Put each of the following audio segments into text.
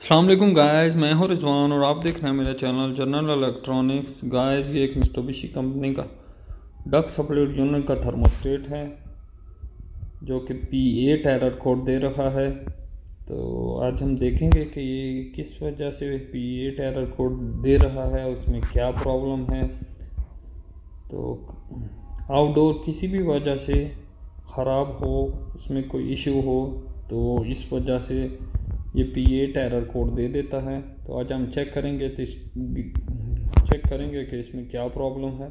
अल्लाम guys मैं हूँ रिजवान और आप देख रहे हैं मेरा चैनल जनरल इलेक्ट्रॉनिक्स गायज ये एक मिस्टोबिशी कंपनी का डक सप्लेट यूनिट का थर्मोस्टेट है, जो कि पी एट एरर कोड दे रहा है। तो आज हम देखेंगे कि ये किस वजह से पी एट एरर कोड दे रहा है, उसमें क्या प्रॉब्लम है। तो आउटडोर किसी भी वजह से ख़राब हो, उसमें कोई इशू हो तो इस वजह से ये पी एट एरर कोड दे देता है। तो आज हम चेक करेंगे तो इस चेक करेंगे कि इसमें क्या प्रॉब्लम है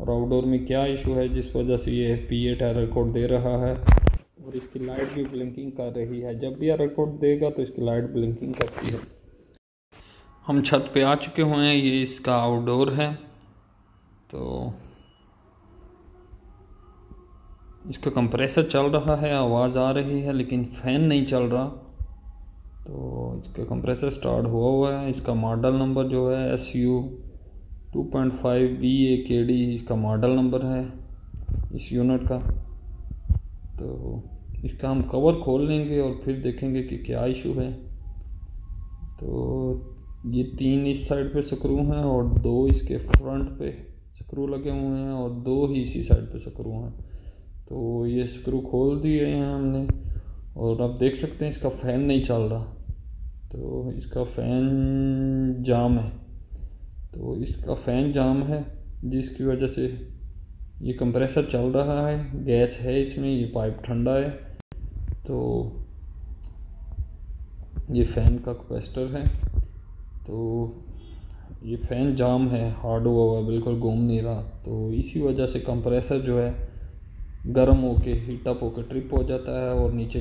और आउटडोर में क्या इशू है, जिस वजह से ये पी एट एरर कोड दे रहा है। और इसकी लाइट भी ब्लिंकिंग कर रही है। जब भी एरर कोड देगा तो इसकी लाइट ब्लिंकिंग करती है। हम छत पे आ चुके हुए हैं। ये इसका आउटडोर है। तो इसका कंप्रेसर चल रहा है। आवाज़ आ रही है, लेकिन फ़ैन नहीं चल रहा। तो इसका कंप्रेसर स्टार्ट हुआ हुआ है। इसका मॉडल नंबर जो है S U two point five B A K D इसका मॉडल नंबर है इस यूनिट का। तो इसका हम कवर खोल लेंगे और फिर देखेंगे कि क्या इशू है। तो ये तीन इस साइड पे स्क्रू हैं और दो इसके फ्रंट पे स्क्रू लगे हुए हैं और दो ही इसी साइड पे स्क्रू हैं। तो ये स्क्रू खोल दिए हैं हमने और आप देख सकते हैं इसका फ़ैन नहीं चल रहा। तो इसका फ़ैन जाम है। तो इसका फ़ैन जाम है, जिसकी वजह से ये कंप्रेसर चल रहा है, गैस है इसमें, ये पाइप ठंडा है। तो ये फ़ैन का कैपेसिटर है। तो ये फ़ैन जाम है हार्ड हुआ हुआ, बिल्कुल घूम नहीं रहा। तो इसी वजह से कंप्रेसर जो है, गर्म होके हीटअप होके ट्रिप हो जाता है और नीचे